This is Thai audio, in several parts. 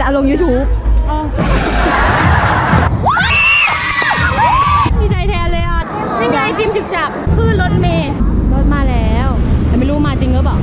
จะลง YouTube ดีใจแทนเลยอะนี่ไงจิมจุกจับ คือรถเมย์รถมาแล้ว แต่ไม่รู้มาจริงหรือเปล่า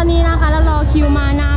อนนี้นะคะเรารอคิวมานะ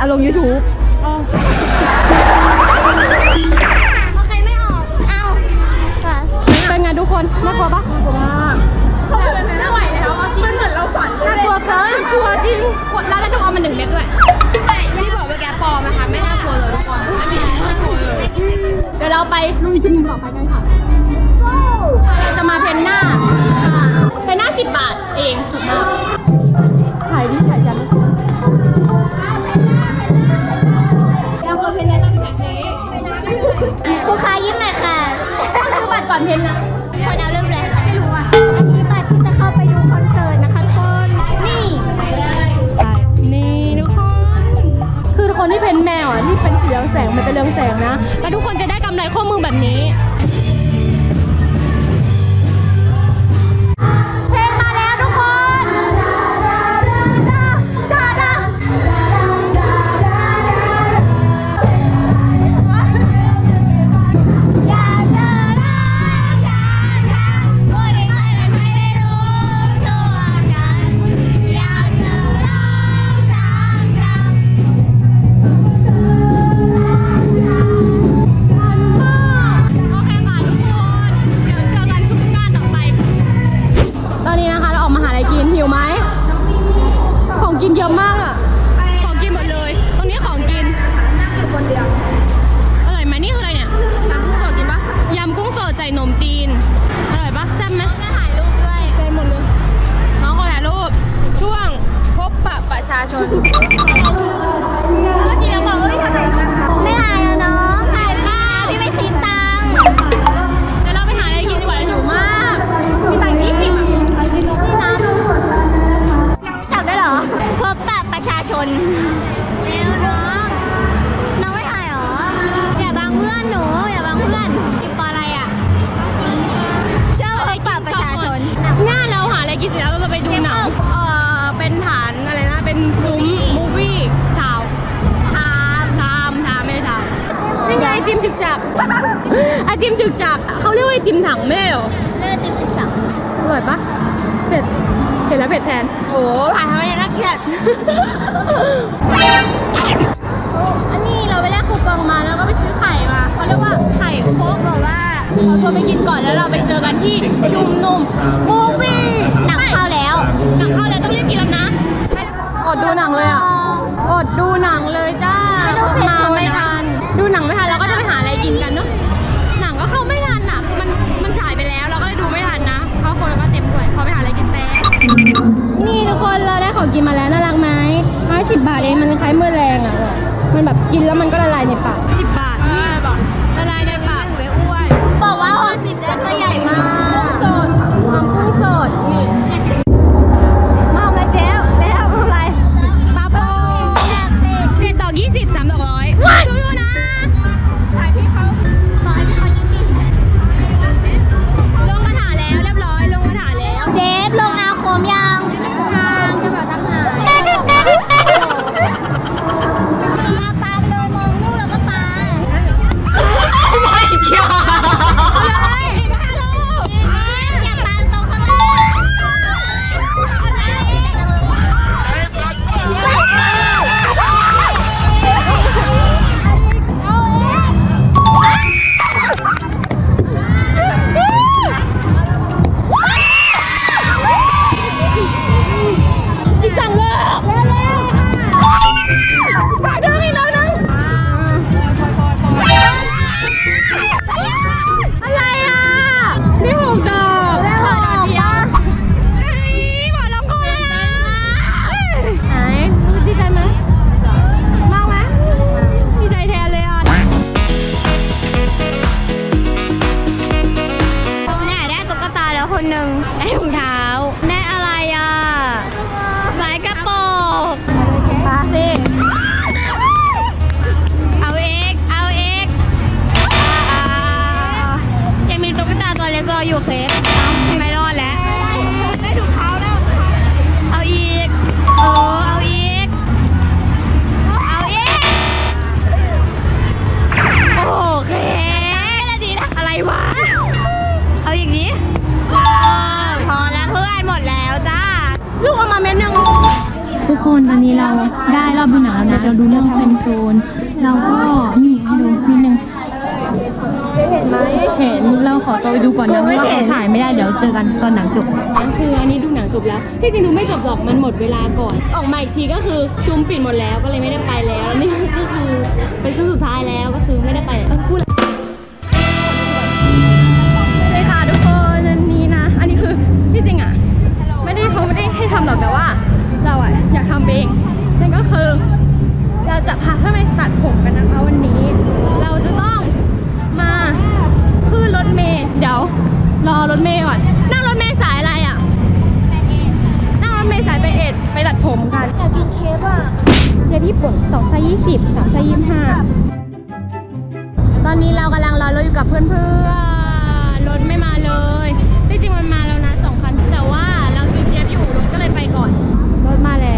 จะลง YouTube อใครไม่ออก เอาค่ะเนทุกคน น่ากลัวปะน่ากลัวมากไม่ไหวแล้วเมื่อกี้มันเหมือนเราฝันน่ากลัวเกินกลัวจริงกดแล้วได้ดูเอามาหนึ่งเม็ดด้วยที่บอกว่าแกปอมนะคะไม่น่ากลัวเลยทุกคนไม่น่ากลัวเลยเดี๋ยวเราไปลุยชุมนุมต่อไปกันค่ะเราจะมาเพนหน้าเพนหน้าสิบบาทเองถูกไหมถ่ายดิถ่ายจัง อนเทนต์นะคนเอาเริ่มเลยไม่รู้อะ อันนี้บัตที่จะเข้าไปดูคอนเสิร์ตนะคะทุกคนนี่เนี่ทุกคน คือคนที่เป็นแมวอะที่เป็นสีเหลืองแสงมันจะเหลืองแสงนะ แล้วทุกคนจะได้กำไรข้อมือแบบนี้ มจุกจับไอติมจุกจับเขาเรียกว่าไอติมถังแม่หรอแม่ไอติมจุกจับอร่อยปะเผ็ดเผ็ดแล้วเผ็ดแทนโอ้ผ่านทำไมน่าเกลียดอันนี้เราไปแลกคูปองมาแล้วก็ไปซื้อไข่มาเขาเรียกว่าไข่โคกบอกว่าเราไปกินก่อนแล้วเราไปเจอกันที่ชุมนุมมูฟี่หนังเข้าแล้วหนังเข้าแล้วต้องเรียกกินแล้วนะอดดูหนังเลยอะอดดูหนังเลยจ้า มันแบบกินแล้วมันก็ละลายในปาก คนหนึ่งได้ถุงเท้า เราดูเรื่องเฟนโซนเราก็นี่ให้ดูนิดนึงเห็นไหมเห็นเราขอตัวไปดูก่อนนะเพราะว่าเขาถ่ายไม่ได้เดี๋ยวเจอกันตอนหนังจบคืออันนี้ดูหนังจบแล้วที่จริงดูไม่จบหรอกมันหมดเวลาก่อน ออกมาอีกทีก็คือซูมปิดหมดแล้วก็เลยไม่ได้ไปแล้วแล้วนี่ก็คือเป็นช่วงสุดท้ายแล้วก็คือไม่ได้ไปเออพูด ไปเอ็ดไปตัดผมกันอยากกินเคฟอะเดี๋ยวญี่ปุ่นสองไซส์ยี่สิบสามไซส์ยี่สิบห้าตอนนี้เรากำลังรอรถอยู่กับเพื่อนๆรถไม่มาเลยที่จริงมันมาแล้วนะสองคันแต่ว่าเราซื้อเทียบอยู่รถก็เลยไปก่อนรถมาแล้ว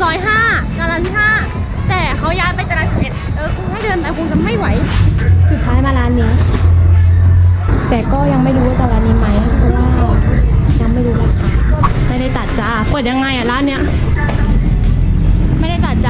คือตอนนี้อยู่ซอย5จรัญที่5แต่เขาย้ายไปจรัญ11เออคงให้เดินไปคงจะไม่ไหว สุดท้ายมาร้านนี้ แต่ก็ยังไม่รู้ว่าจะร้านนี้ไหมเพราะว่ายังไม่รู้ราคาไม่ได้ตัดจ้าเปิดยังไงอะร้านเนี้ย ไม่ได้ตัดจ้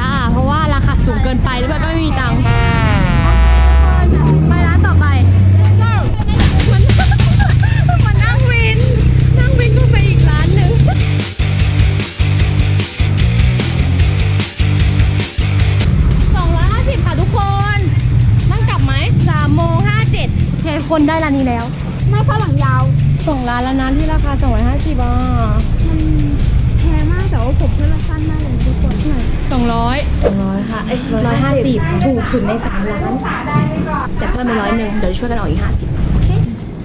าเพราะว่า คคนได้ร้านนี้แล้ว หน้าฝรั่งยาวส่งร้านแล้วนะที่ราคาสองร้อยห้าสิบอะแพงมากแต่ว่าผมเพื่อนสั้นมากเลยทุกคนสองร้อยสองร้อยค่ะเอ้ยร้อยห้าสิบถูกสุดในสามร้านแต่เพิ่มไปร้อยหนึ่งเดี๋ยวช่วยกันเอาอีกห้าสิบ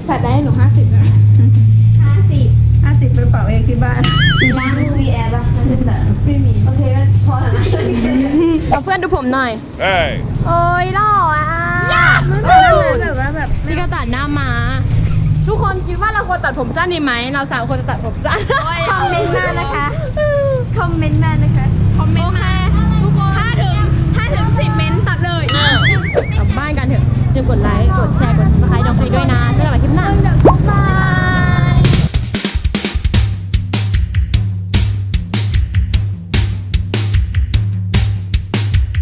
แปดได้ให้หนูห้าสิบนะห้าสิบห้าสิบไปเป่าเองที่บ้านร้านวีแอร์ป่ะไม่มีโอเคงั้นพอแล้วเอาเพื่อนดูผมหน่อย Hey! โอ้ยหล่ออะแต่ว่าแบบ พี่ก็ตัดหน้ามาทุกคนคิดว่าเราควรตัดผมสั้นดีไหม เราสาวควรจะตัดผมสั้นคอมเมนต์มานะคะ